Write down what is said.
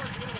Park.